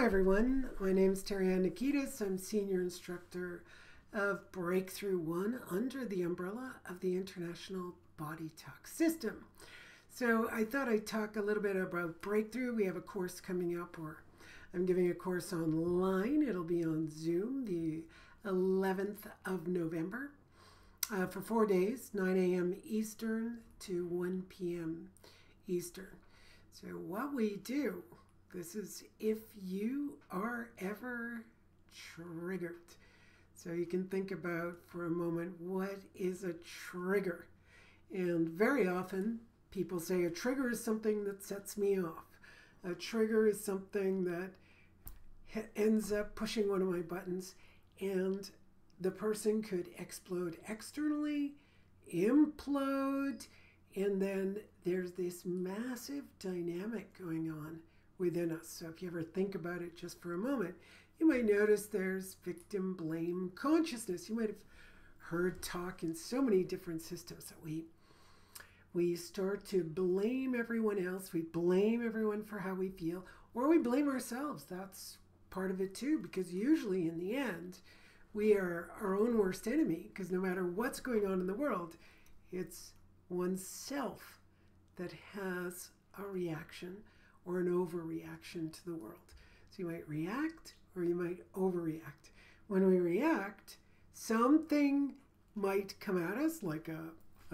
Hi everyone, my name is Terry-Ann Nikides. I'm Senior Instructor of Breakthrough One under the umbrella of the International BodyTalk System. So I thought I'd talk a little bit about Breakthrough. We have a course coming up or I'm giving a course online. It'll be on Zoom the 11th of November uh, for four days, 9 a.m. Eastern to 1 p.m. Eastern. So what we do this is if you are ever triggered. So you can think about for a moment what is a trigger? And very often people say a trigger is something that sets me off. A trigger is something that ends up pushing one of my buttons and the person could explode externally, implode, and then there's this massive dynamic going on within us. So if you ever think about it just for a moment, you might notice there's victim blame consciousness. You might have heard talk in so many different systems that we we start to blame everyone else. We blame everyone for how we feel, or we blame ourselves. That's part of it too, because usually in the end, we are our own worst enemy. Because no matter what's going on in the world, it's oneself that has a reaction or an overreaction to the world. So you might react or you might overreact. When we react, something might come at us, like a,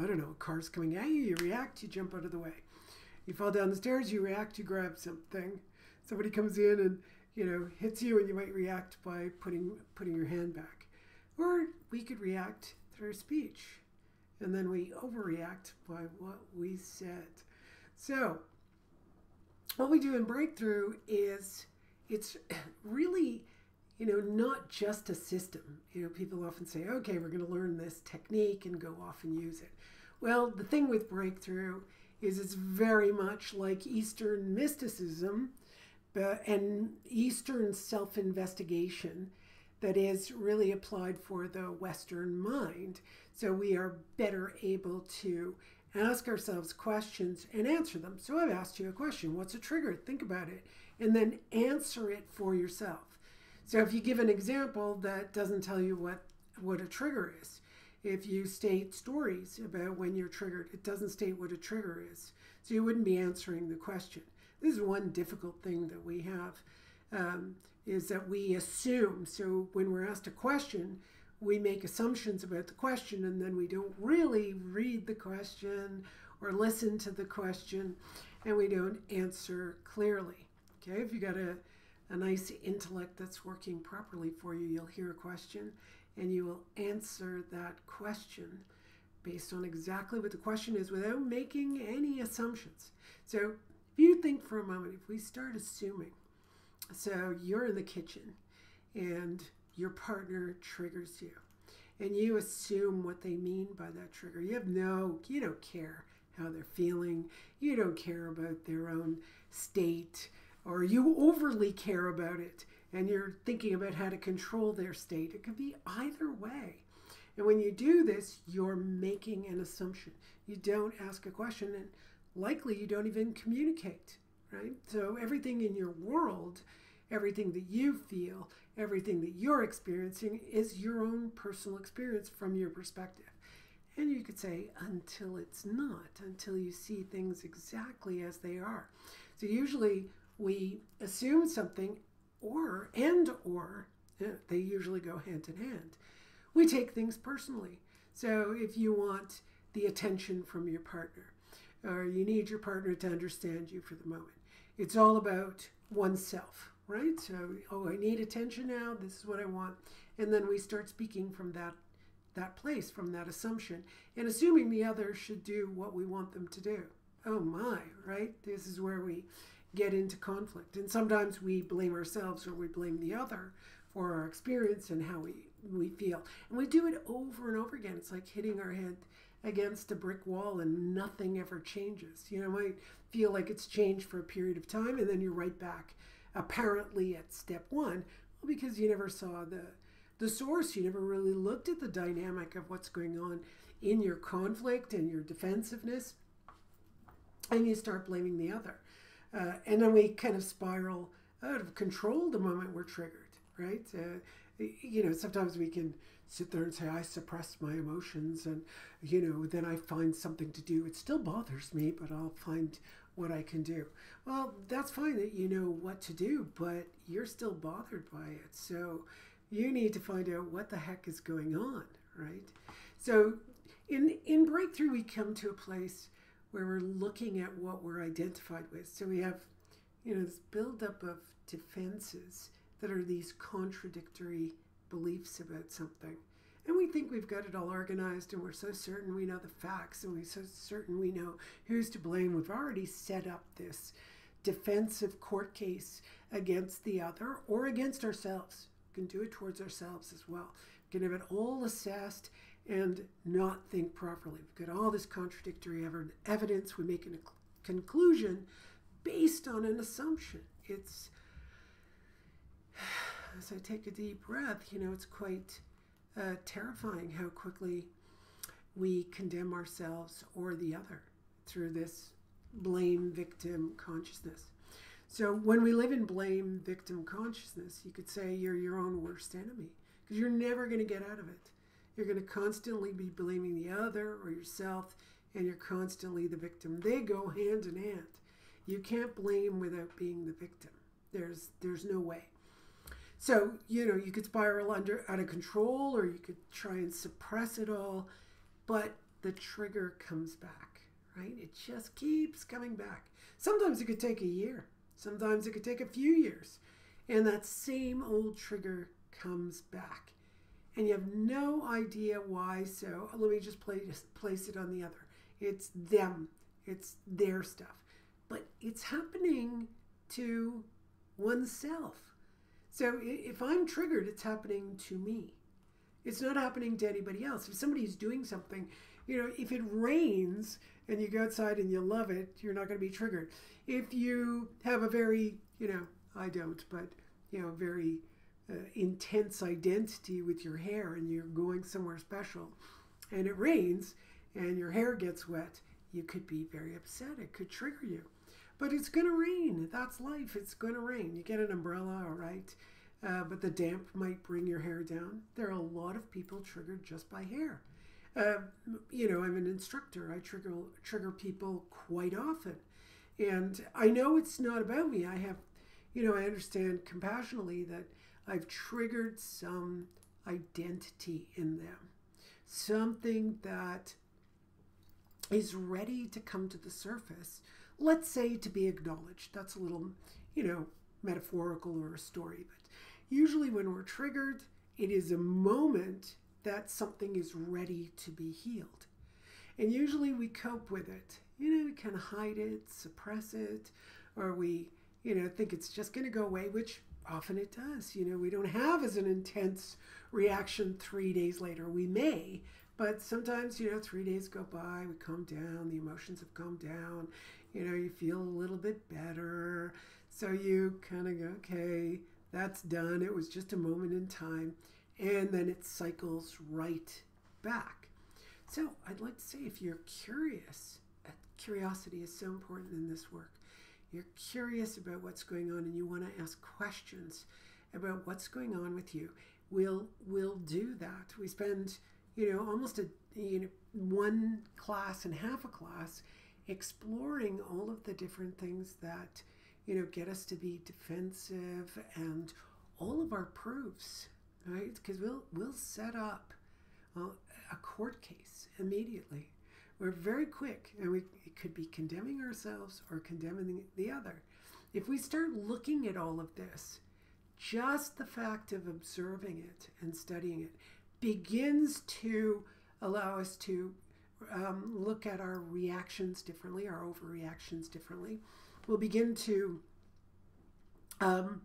I don't know, a car's coming at you, you react, you jump out of the way. You fall down the stairs, you react, you grab something. Somebody comes in and, you know, hits you and you might react by putting putting your hand back. Or we could react through speech. And then we overreact by what we said. So what we do in Breakthrough is it's really, you know, not just a system. You know, people often say, okay, we're going to learn this technique and go off and use it. Well, the thing with Breakthrough is it's very much like Eastern mysticism but, and Eastern self investigation that is really applied for the Western mind. So we are better able to ask ourselves questions and answer them. So I've asked you a question What's a trigger? Think about it and then answer it for yourself. So if you give an example that doesn't tell you what, what a trigger is, if you state stories about when you're triggered, it doesn't state what a trigger is. So you wouldn't be answering the question. This is one difficult thing that we have um, is that we assume. So when we're asked a question, we make assumptions about the question and then we don't really read the question or listen to the question and we don't answer clearly. Okay, if you got a, a nice intellect that's working properly for you, you'll hear a question and you will answer that question based on exactly what the question is without making any assumptions. So if you think for a moment, if we start assuming, so you're in the kitchen and your partner triggers you and you assume what they mean by that trigger. You have no, you don't care how they're feeling, you don't care about their own state, or you overly care about it and you're thinking about how to control their state. It could be either way. And when you do this, you're making an assumption. You don't ask a question, and likely you don't even communicate, right? So everything in your world everything that you feel, everything that you're experiencing is your own personal experience from your perspective. And you could say, until it's not, until you see things exactly as they are. So usually we assume something, or, and, or, eh, they usually go hand in hand. We take things personally. So if you want the attention from your partner, or you need your partner to understand you for the moment, it's all about oneself right? So, oh, I need attention now. This is what I want. And then we start speaking from that that place, from that assumption, and assuming the other should do what we want them to do. Oh my, right? This is where we get into conflict. And sometimes we blame ourselves or we blame the other for our experience and how we, we feel. And we do it over and over again. It's like hitting our head against a brick wall and nothing ever changes. You know, might feel like it's changed for a period of time and then you're right back apparently at step one? Well, because you never saw the the source. You never really looked at the dynamic of what's going on in your conflict and your defensiveness, and you start blaming the other. Uh, and then we kind of spiral out of control the moment we're triggered, right? Uh, you know, sometimes we can sit there and say, I suppress my emotions, and, you know, then I find something to do. It still bothers me, but I'll find what I can do. Well, that's fine that you know what to do, but you're still bothered by it. So you need to find out what the heck is going on, right? So in in breakthrough we come to a place where we're looking at what we're identified with. So we have, you know, this buildup of defenses that are these contradictory beliefs about something. And we think we've got it all organized and we're so certain we know the facts and we're so certain we know who's to blame. We've already set up this defensive court case against the other or against ourselves. We can do it towards ourselves as well. We can have it all assessed and not think properly. We've got all this contradictory evidence. We make a conclusion based on an assumption. It's, as I take a deep breath, you know, it's quite uh, terrifying how quickly we condemn ourselves or the other through this blame victim consciousness. So when we live in blame victim consciousness, you could say you're your own worst enemy because you're never going to get out of it. You're going to constantly be blaming the other or yourself, and you're constantly the victim. They go hand in hand. You can't blame without being the victim. There's there's no way. So, you know, you could spiral under out of control or you could try and suppress it all, but the trigger comes back, right? It just keeps coming back. Sometimes it could take a year. Sometimes it could take a few years. And that same old trigger comes back. And you have no idea why. So let me just place, place it on the other. It's them, it's their stuff. But it's happening to oneself so if I'm triggered, it's happening to me. It's not happening to anybody else. If somebody's doing something, you know, if it rains and you go outside and you love it, you're not going to be triggered. If you have a very, you know, I don't, but, you know, very uh, intense identity with your hair and you're going somewhere special and it rains and your hair gets wet, you could be very upset. It could trigger you. But it's going to rain. That's life. It's going to rain. You get an umbrella, all right. Uh, but the damp might bring your hair down. There are a lot of people triggered just by hair. Uh, you know, I'm an instructor. I trigger trigger people quite often, and I know it's not about me. I have, you know, I understand compassionately that I've triggered some identity in them, something that is ready to come to the surface let's say to be acknowledged. That's a little, you know, metaphorical or a story, but usually when we're triggered, it is a moment that something is ready to be healed. And usually we cope with it. You know, we can hide it, suppress it, or we, you know, think it's just going to go away, which often it does. You know, we don't have as an intense reaction three days later. We may, but sometimes, you know, three days go by, we calm down, the emotions have calmed down, you know, you feel a little bit better. So you kind of go, okay, that's done. It was just a moment in time. And then it cycles right back. So I'd like to say if you're curious, uh, curiosity is so important in this work. You're curious about what's going on and you want to ask questions about what's going on with you. We'll we'll do that. We spend, you know, almost a you know one class and half a class exploring all of the different things that you know get us to be defensive and all of our proofs right? Because we'll we'll set up uh, a court case immediately. We're very quick and we could be condemning ourselves or condemning the other. If we start looking at all of this just the fact of observing it and studying it begins to allow us to um, look at our reactions differently, our overreactions differently. We'll begin to. Um,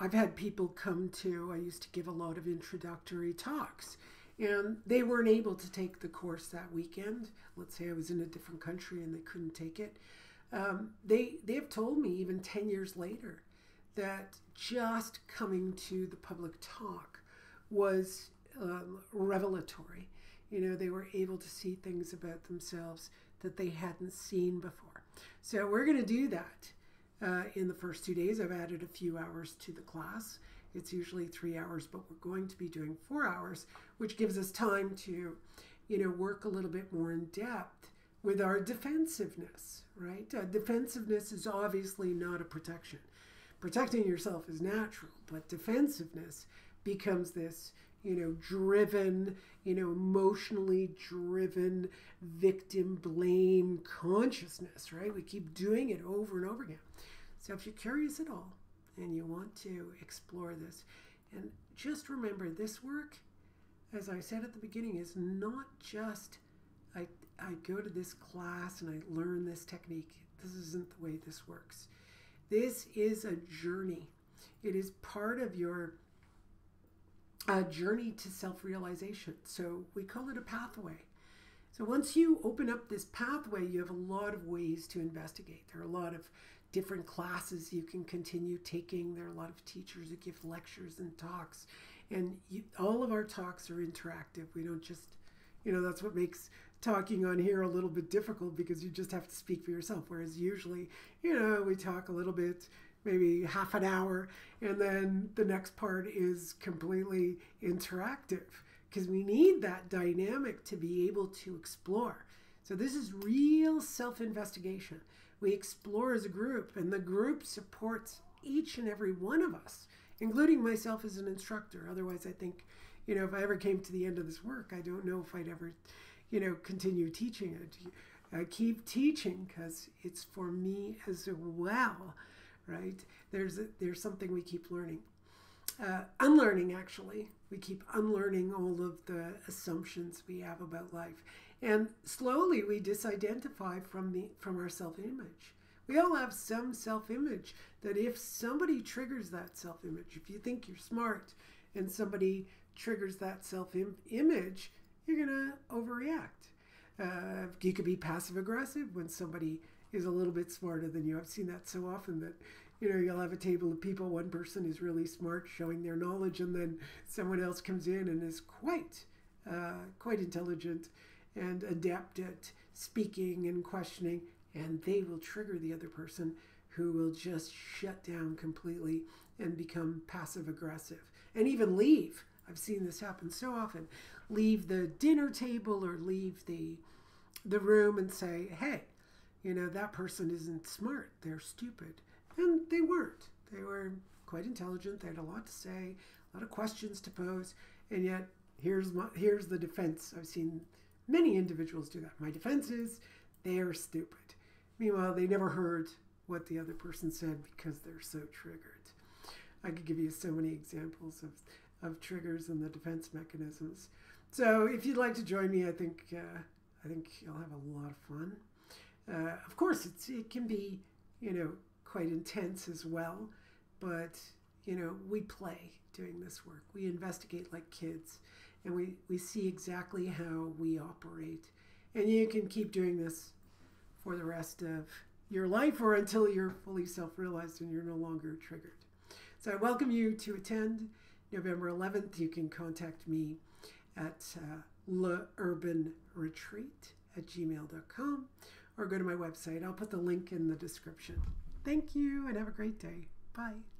I've had people come to, I used to give a lot of introductory talks, and they weren't able to take the course that weekend. Let's say I was in a different country and they couldn't take it. Um, they, they have told me, even 10 years later, that just coming to the public talk was um, revelatory you know, they were able to see things about themselves that they hadn't seen before. So we're going to do that. Uh, in the first two days, I've added a few hours to the class. It's usually three hours, but we're going to be doing four hours, which gives us time to, you know, work a little bit more in depth with our defensiveness, right? Uh, defensiveness is obviously not a protection. Protecting yourself is natural, but defensiveness becomes this, you know, driven, you know, emotionally driven victim blame consciousness, right? We keep doing it over and over again. So if you're curious at all and you want to explore this, and just remember this work, as I said at the beginning, is not just I, I go to this class and I learn this technique. This isn't the way this works. This is a journey. It is part of your uh, journey to self realization. So we call it a pathway. So once you open up this pathway, you have a lot of ways to investigate. There are a lot of different classes you can continue taking. There are a lot of teachers who give lectures and talks. And you, all of our talks are interactive. We don't just, you know, that's what makes talking on here a little bit difficult because you just have to speak for yourself. Whereas usually, you know, we talk a little bit, maybe half an hour, and then the next part is completely interactive because we need that dynamic to be able to explore. So this is real self investigation we explore as a group, and the group supports each and every one of us, including myself as an instructor. Otherwise, I think, you know, if I ever came to the end of this work, I don't know if I'd ever, you know, continue teaching it. I keep teaching because it's for me as well, right? There's a, there's something we keep learning, uh, unlearning actually. We keep unlearning all of the assumptions we have about life, and slowly we disidentify from the from our self-image. We all have some self-image that if somebody triggers that self-image, if you think you're smart and somebody triggers that self-image, you're gonna overreact. Uh, you could be passive aggressive when somebody is a little bit smarter than you. I've seen that so often that you know you'll have a table of people. One person is really smart, showing their knowledge, and then someone else comes in and is quite uh, quite intelligent and adept at speaking and questioning, and they will trigger the other person who will just shut down completely and become passive aggressive and even leave. I've seen this happen so often. Leave the dinner table or leave the the room and say, "Hey, you know that person isn't smart. They're stupid." And they weren't. They were quite intelligent. They had a lot to say, a lot of questions to pose, and yet here's my here's the defense. I've seen Many individuals do that. My defense is they are stupid. Meanwhile, they never heard what the other person said because they're so triggered. I could give you so many examples of, of triggers and the defense mechanisms. So if you'd like to join me, I think uh, I think you'll have a lot of fun. Uh, of course, it's it can be you know quite intense as well, but you know we play doing this work. We investigate like kids and we, we see exactly how we operate. And you can keep doing this for the rest of your life or until you're fully self realized and you're no longer triggered. So I welcome you to attend November 11th. You can contact me at uh, leurbanretreat at gmail.com or go to my website. I'll put the link in the description. Thank you and have a great day. Bye.